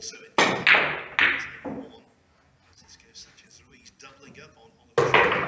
also in Such as Ruiz doubling up on, on the